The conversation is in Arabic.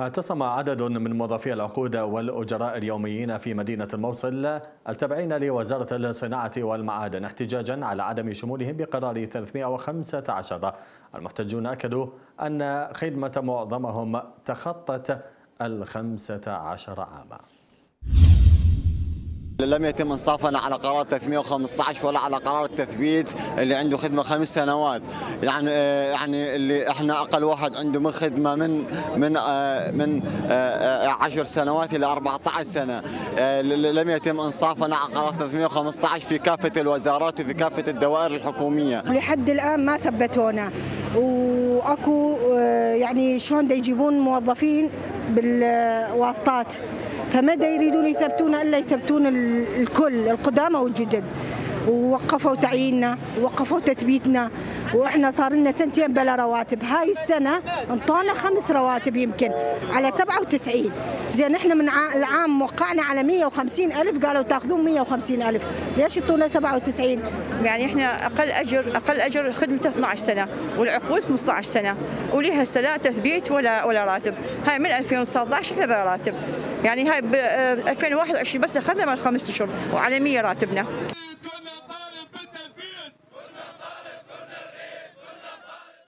اعتصم عدد من موظفي العقود والأجراء اليوميين في مدينة الموصل التابعين لوزارة الصناعة والمعادن احتجاجا على عدم شمولهم بقرار 315 المحتجون أكدوا أن خدمة معظمهم تخطت الخمسة عشر عاما. لم يتم انصافنا على قرار 315 ولا على قرار التثبيت اللي عنده خدمة خمس سنوات. يعني يعني اللي إحنا أقل واحد عنده من خدمة من من من 10 سنوات إلى 14 سنة. لم يتم انصافنا على قرار 315 في كافة الوزارات وفي كافة الدوائر الحكومية. لحد الآن ما ثبتونا. وأكو يعني شلون يجيبون موظفين بالواسطات. فماذا يريدون يثبتون ألا يثبتون الكل القدامى والجدد. ووقفوا تعييننا ووقفوا تثبيتنا وإحنا صار لنا سنتين بلا رواتب. هاي السنة انطونا خمس رواتب يمكن على 97 زين إحنا من العام وقعنا على 150 ألف قالوا تاخذون 150 ألف. ليش يعطونا 97 يعني إحنا أقل أجر أقل أجر خدمته 12 سنة والعقود 15 سنة وليها سنه تثبيت ولا ولا راتب. هاي من 2019 إحنا بلا راتب. يعني هاي ب 2021 بس أخذنا من خمس أشهر وعلى 100 راتبنا.